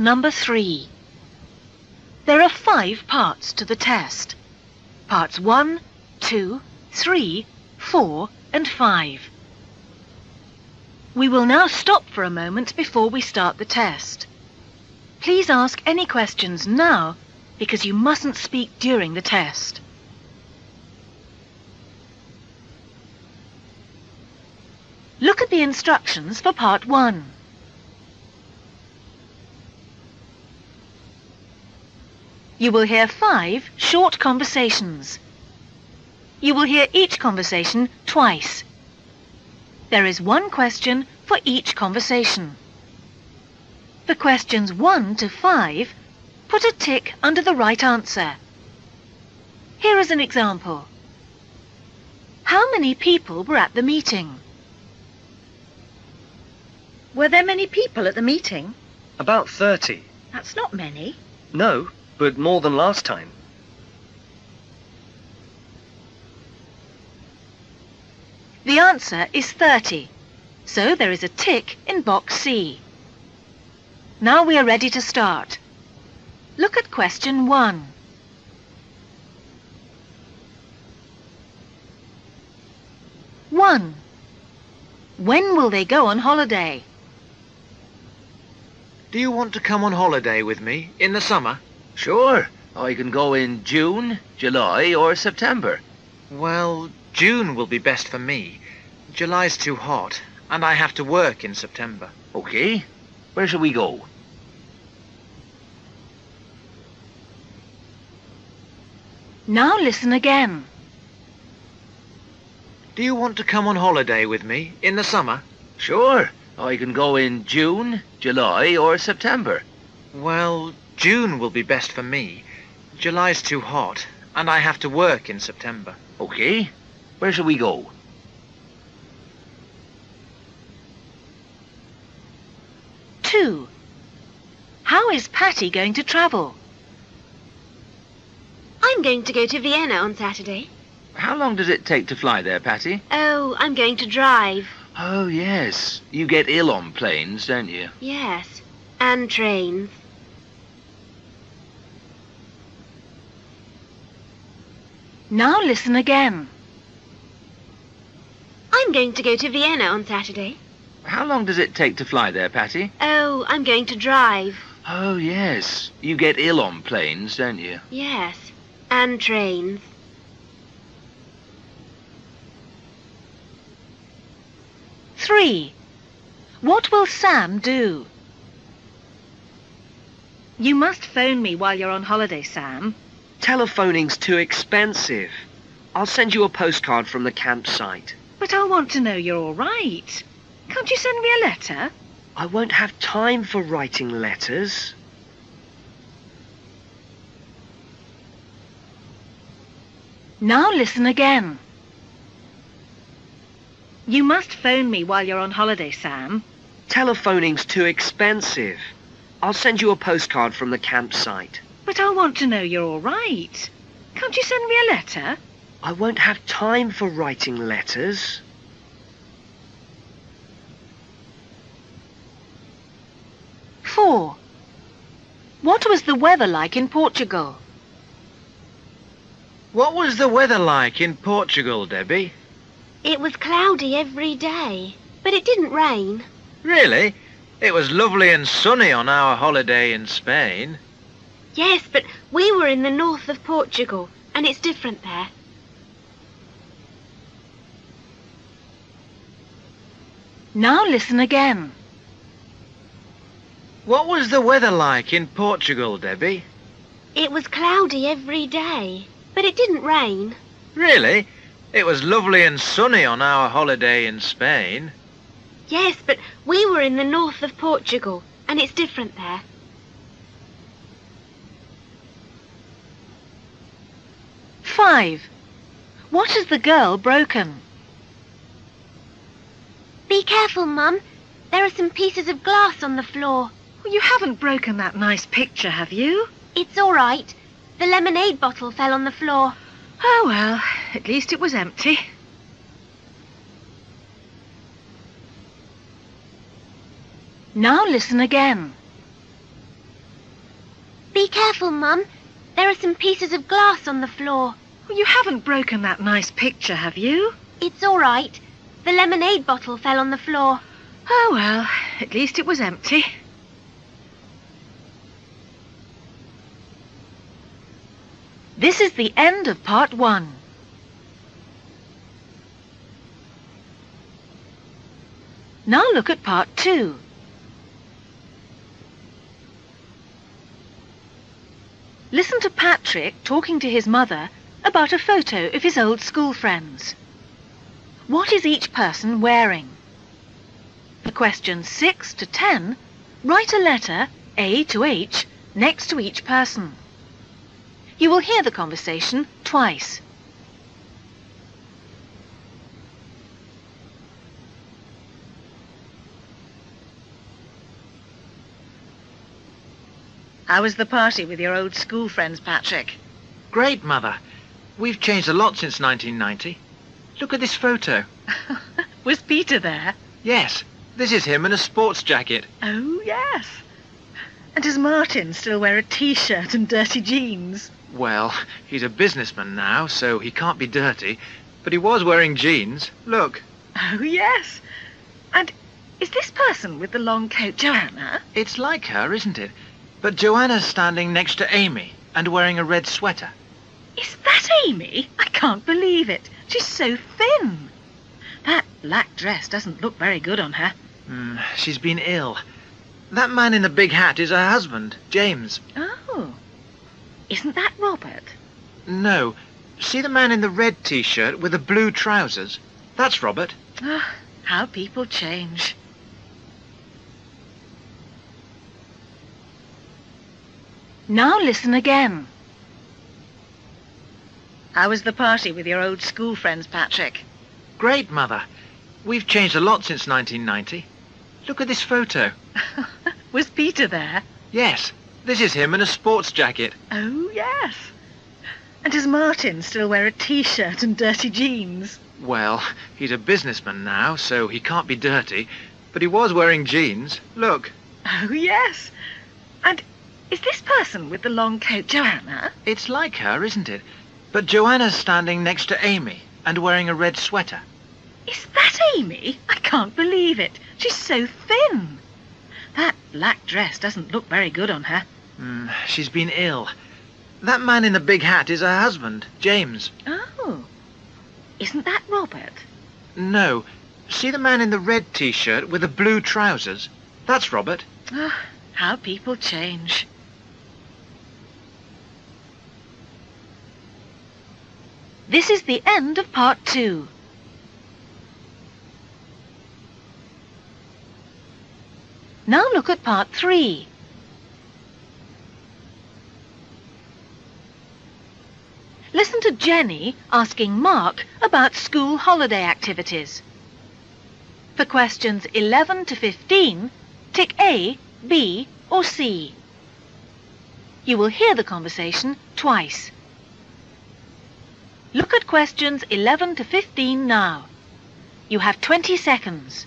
number three. There are five parts to the test. Parts one, two, three, four, and five. We will now stop for a moment before we start the test. Please ask any questions now because you mustn't speak during the test. Look at the instructions for part one. You will hear five short conversations. You will hear each conversation twice. There is one question for each conversation. For questions 1 to 5, put a tick under the right answer. Here is an example. How many people were at the meeting? Were there many people at the meeting? About 30. That's not many. No, but more than last time. The answer is 30, so there is a tick in box C. Now we are ready to start. Look at question 1. One. When will they go on holiday? Do you want to come on holiday with me in the summer? Sure. Oh, I can go in June, July, or September. Well, June will be best for me. July's too hot, and I have to work in September. Okay. Where shall we go? Now listen again. Do you want to come on holiday with me in the summer? Sure. Oh, I can go in June, July, or September. Well, June will be best for me. July's too hot, and I have to work in September. Okay. Where shall we go? Two. How is Patty going to travel? I'm going to go to Vienna on Saturday. How long does it take to fly there, Patty? Oh, I'm going to drive. Oh, yes. You get ill on planes, don't you? Yes. And trains. Now listen again. I'm going to go to Vienna on Saturday. How long does it take to fly there, Patty? Oh, I'm going to drive. Oh, yes. You get ill on planes, don't you? Yes. And trains. Three. What will Sam do? You must phone me while you're on holiday, Sam. Telephoning's too expensive. I'll send you a postcard from the campsite. But I'll want to know you're all right. Can't you send me a letter? I won't have time for writing letters. Now listen again. You must phone me while you're on holiday, Sam. Telephoning's too expensive. I'll send you a postcard from the campsite. But I want to know you're all right. Can't you send me a letter? I won't have time for writing letters. Four. What was the weather like in Portugal? What was the weather like in Portugal, Debbie? It was cloudy every day, but it didn't rain. Really? It was lovely and sunny on our holiday in Spain. Yes, but we were in the north of Portugal, and it's different there. Now listen again. What was the weather like in Portugal, Debbie? It was cloudy every day, but it didn't rain. Really? It was lovely and sunny on our holiday in Spain. Yes, but we were in the north of Portugal, and it's different there. Five. What has the girl broken? Be careful, Mum. There are some pieces of glass on the floor. Well, you haven't broken that nice picture, have you? It's all right. The lemonade bottle fell on the floor. Oh, well, at least it was empty. Now listen again. Be careful, Mum. There are some pieces of glass on the floor. You haven't broken that nice picture, have you? It's all right. The lemonade bottle fell on the floor. Oh, well, at least it was empty. This is the end of part one. Now look at part two. Listen to Patrick talking to his mother about a photo of his old school friends. What is each person wearing? For questions 6 to 10, write a letter, A to H, next to each person. You will hear the conversation twice. How was the party with your old school friends, Patrick? Great, Mother. We've changed a lot since 1990. Look at this photo. Was Peter there? Yes, this is him in a sports jacket. Oh, yes. And does Martin still wear a t-shirt and dirty jeans? Well, he's a businessman now, so he can't be dirty. But he was wearing jeans. Look, Oh, yes. And is this person with the long coat Joanna? it's like her, isn't it? But Joanna's standing next to Amy and wearing a red sweater. Is that Amy? I can't believe it. She's so thin. That black dress doesn't look very good on her. Hmm, she's been ill. That man in the big hat is her husband, James. Oh. Isn't that Robert? No, see the man in the red t-shirt with the blue trousers? That's Robert. Oh, how people change. Now listen again. How was the party with your old school friends, Patrick? Great, Mother. We've changed a lot since 1990. Look at this photo. was Peter there? Yes, this is him in a sports jacket. Oh, yes. And does Martin still wear a t-shirt and dirty jeans? Well, he's a businessman now, so he can't be dirty. But he was wearing jeans. Look, Oh, yes. And is this person with the long coat Joanna? it's like her, isn't it? But Joanna's standing next to Amy and wearing a red sweater. Is that Amy? I can't believe it. She's so thin. That black dress doesn't look very good on her. Hmm, she's been ill. That man in the big hat is her husband, James. Oh. Isn't that Robert? No, see the man in the red t-shirt with the blue trousers? That's Robert. Oh, how people change. This is the end of part two. Now look at part three. Listen to Jenny asking Mark about school holiday activities. For questions 11 to 15, tick A, B or C. You will hear the conversation twice. Look at questions 11 to 15 now. You have 20 seconds.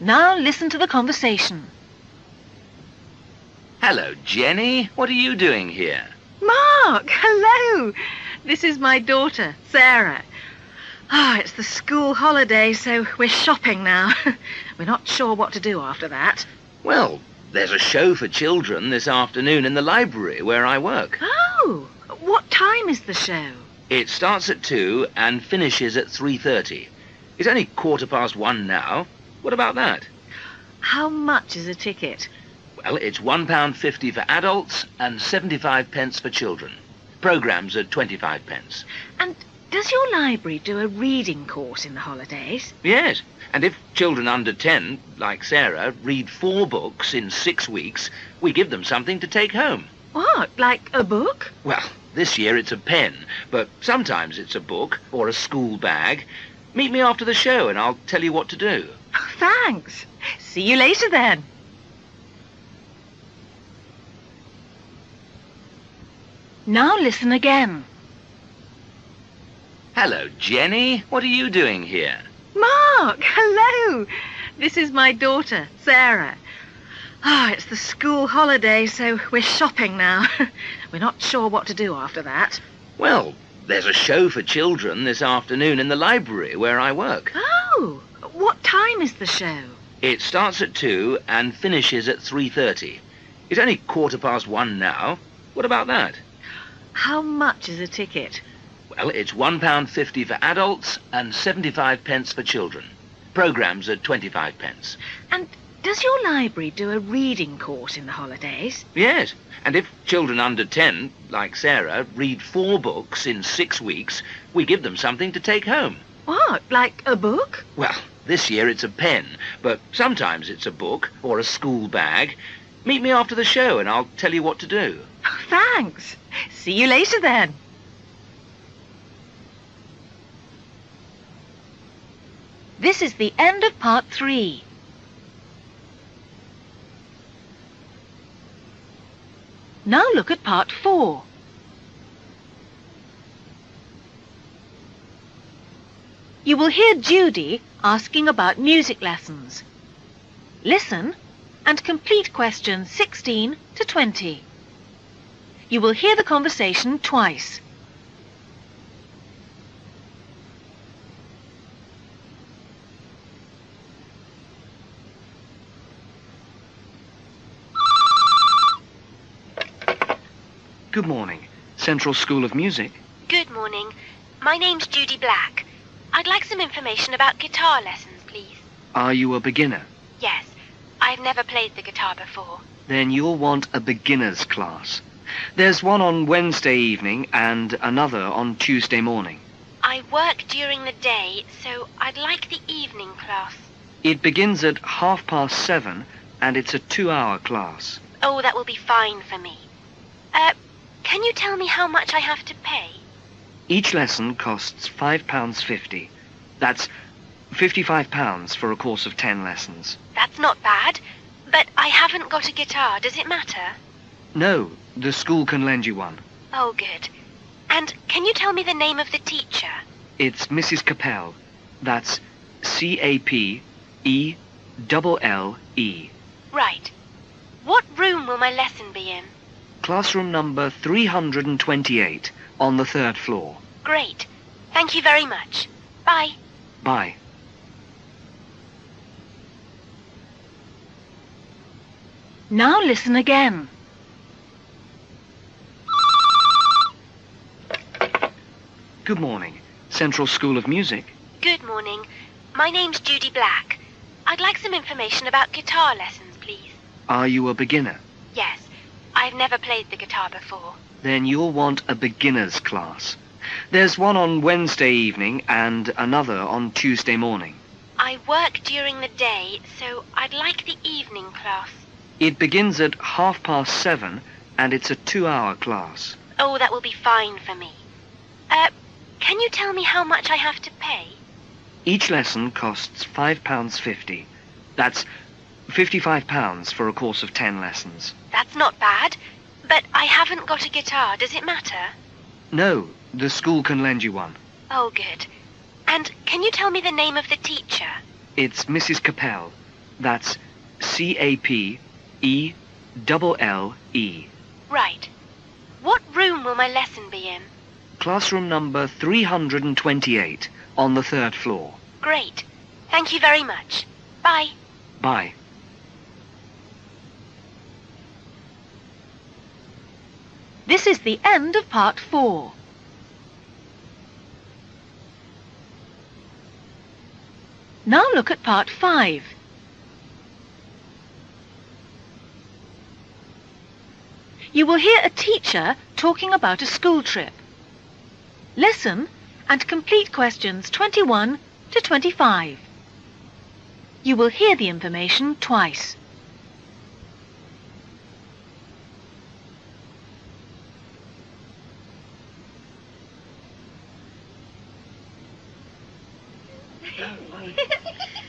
Now listen to the conversation. Hello, Jenny. What are you doing here? Mark, hello. This is my daughter, Sarah. Ah, it's the school holiday, so we're shopping now. we're not sure what to do after that. Well, there's a show for children this afternoon in the library where I work. Oh, what time is the show? It starts at 2 and finishes at 3.30. It's only quarter past one now. What about that? How much is a ticket? Well, it's £1.50 for adults and 75 pence for children. Programmes are 25 pence. And does your library do a reading course in the holidays? Yes, and if children under 10, like Sarah, read four books in six weeks, we give them something to take home. What, like a book? Well, this year it's a pen, but sometimes it's a book or a school bag. Meet me after the show and I'll tell you what to do. Oh, thanks. See you later then. Now listen again. Hello, Jenny. What are you doing here? Mark, hello. This is my daughter, Sarah. Ah, it's the school holiday, so we're shopping now. we're not sure what to do after that. Well, there's a show for children this afternoon in the library where I work. Oh, what time is the show? It starts at 2 and finishes at 3.30. It's only quarter past one now. What about that? How much is a ticket? Well, it's £1.50 for adults and 75 pence for children. Programmes are 25 pence. And does your library do a reading course in the holidays? Yes, and if children under 10, like Sarah, read four books in six weeks, we give them something to take home. What, like a book? Well, this year it's a pen, but sometimes it's a book or a school bag. Meet me after the show and I'll tell you what to do. Oh, thanks. See you later then. This is the end of part three. Now look at part four. You will hear Judy asking about music lessons. Listen and complete questions 16 to 20. You will hear the conversation twice. Good morning. Central School of Music. Good morning. My name's Judy Black. I'd like some information about guitar lessons, please. Are you a beginner? Yes. I've never played the guitar before. Then you'll want a beginner's class. There's one on Wednesday evening and another on Tuesday morning. I work during the day, so I'd like the evening class. It begins at half past seven and it's a two-hour class. Oh, that will be fine for me. Uh, can you tell me how much I have to pay? Each lesson costs £5.50. That's £55 for a course of ten lessons. That's not bad. But I haven't got a guitar. Does it matter? No, the school can lend you one. Oh, good. And can you tell me the name of the teacher? It's Mrs. Capelle. That's C-A-P-E double L-E. Right. What room will my lesson be in? Classroom number 328 on the third floor. Great. Thank you very much. Bye. Bye. Now listen again. Good morning. Central School of Music. Good morning. My name's Judy Black. I'd like some information about guitar lessons, please. Are you a beginner? Yes. I've never played the guitar before. Then you'll want a beginner's class. There's one on Wednesday evening and another on Tuesday morning. I work during the day, so I'd like the evening class. It begins at half past seven and it's a two-hour class. Oh, that will be fine for me. Uh, can you tell me how much I have to pay? Each lesson costs £5.50. That's £55 for a course of ten lessons. That's not bad. But I haven't got a guitar. Does it matter? No, the school can lend you one. Oh, good. And can you tell me the name of the teacher? It's Mrs. Capelle. That's C-A-P-E double L-E. Right. What room will my lesson be in? Classroom number 328 on the third floor. Great. Thank you very much. Bye. Bye. This is the end of part four. Now look at part five. You will hear a teacher talking about a school trip. Listen and complete questions 21 to 25. You will hear the information twice.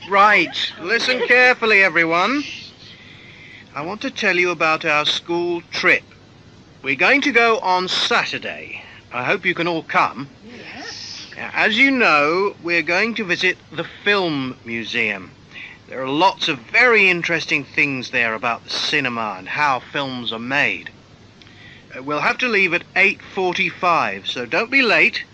Right, listen carefully, everyone. I want to tell you about our school trip. We're going to go on Saturday. I hope you can all come. Yes. As you know, we're going to visit the Film Museum. There are lots of very interesting things there about the cinema and how films are made. Uh, We'll have to leave at 8.45, so don't be late.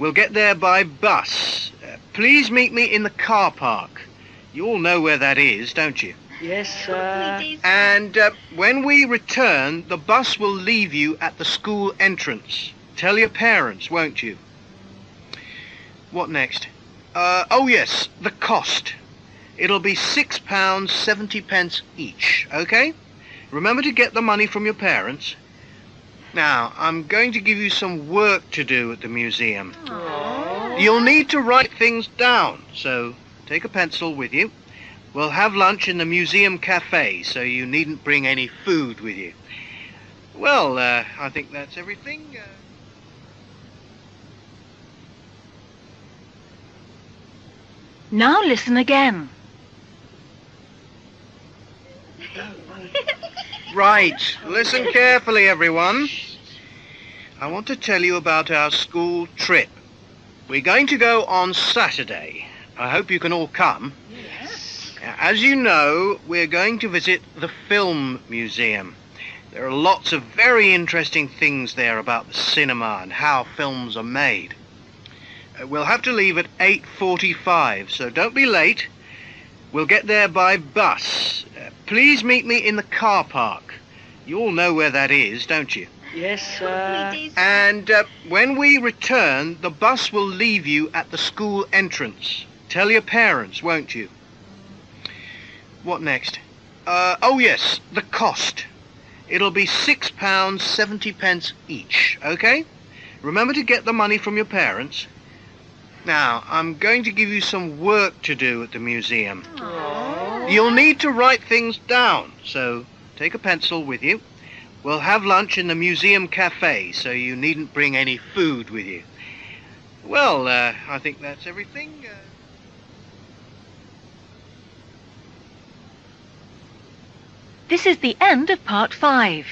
We'll get there by bus. Uh, please meet me in the car park. You all know where that is, don't you? Yes, sir. And uh, when we return, the bus will leave you at the school entrance. Tell your parents, won't you? What next? Uh, oh, yes, the cost. It'll be six pounds seventy pence each, okay? Remember to get the money from your parents. Now, I'm going to give you some work to do at the museum. You'll need to write things down, so take a pencil with you. We'll have lunch in the museum cafe, so you needn't bring any food with you. Well, uh, I think that's everything. Uh... Now listen again. Right, listen carefully, everyone. I want to tell you about our school trip. We're going to go on Saturday. I hope you can all come. Yes. As you know, we're going to visit the Film Museum. There are lots of very interesting things there about the cinema and how films are made. Uh, We'll have to leave at 8.45, so don't be late. We'll get there by bus. Uh, please meet me in the car park. You all know where that is, don't you? Yes, sir. And uh, when we return, the bus will leave you at the school entrance. Tell your parents, won't you? What next? Uh, oh, yes, the cost. It'll be six pounds seventy pence each, okay? Remember to get the money from your parents. Now, I'm going to give you some work to do at the museum. You'll need to write things down, so take a pencil with you. We'll have lunch in the museum cafe, so you needn't bring any food with you. Well, uh, I think that's everything. Uh... This is the end of part five.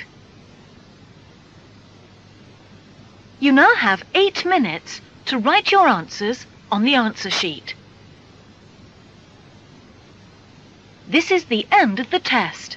You now have eight minutes to write your answers on the answer sheet. This is the end of the test.